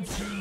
Red team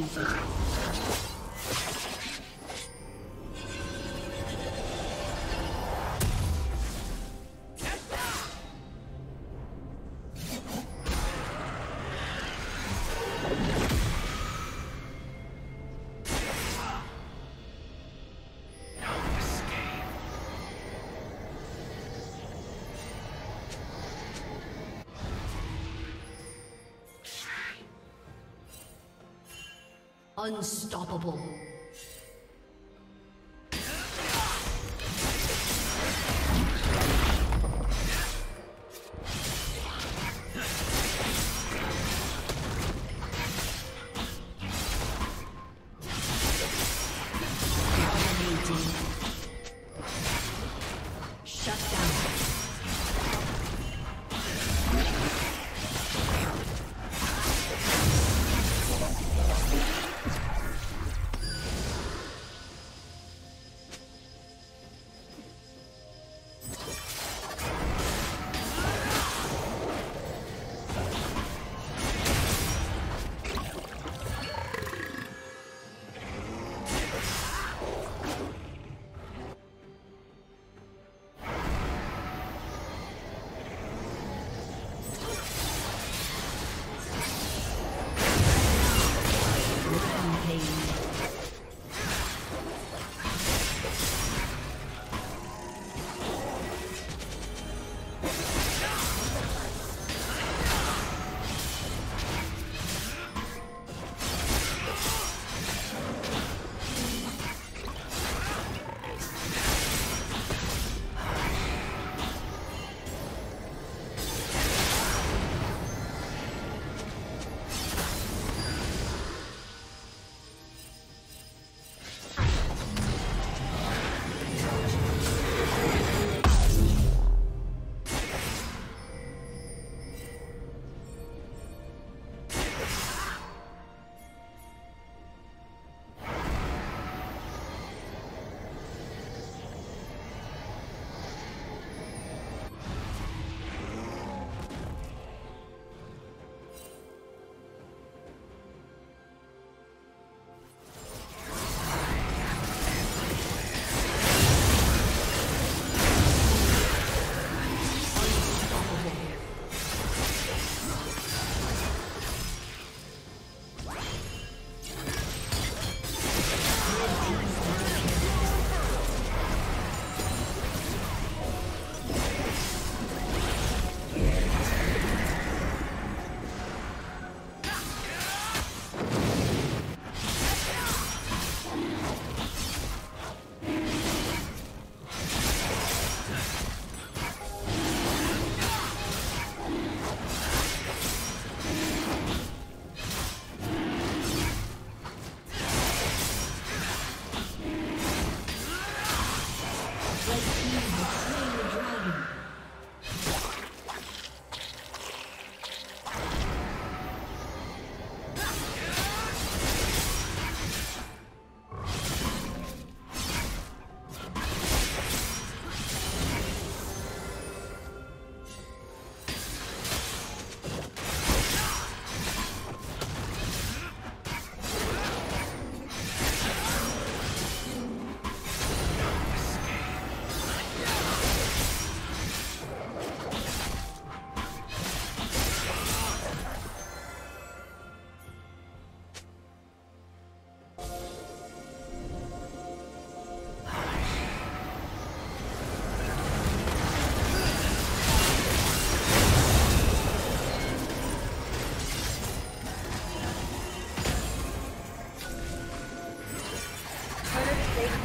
you. Unstoppable.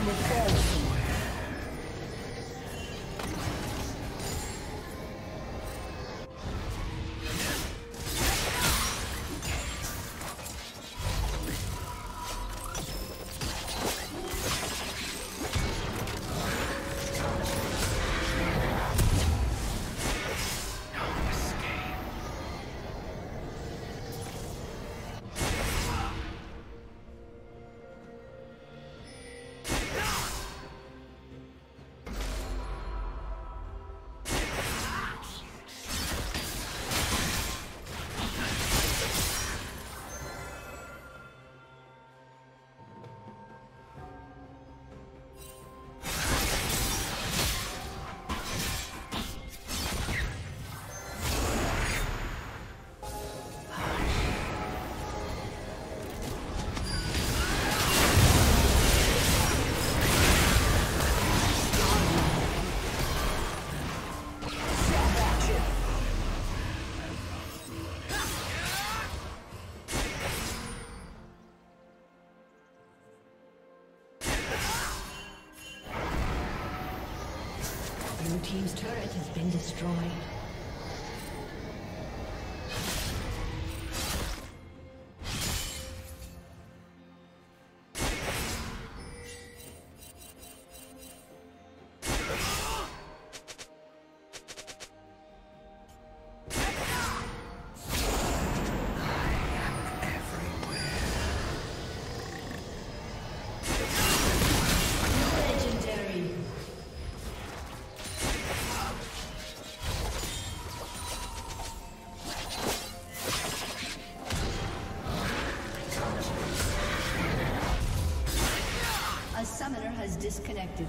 would follow. Destroyed. Disconnected.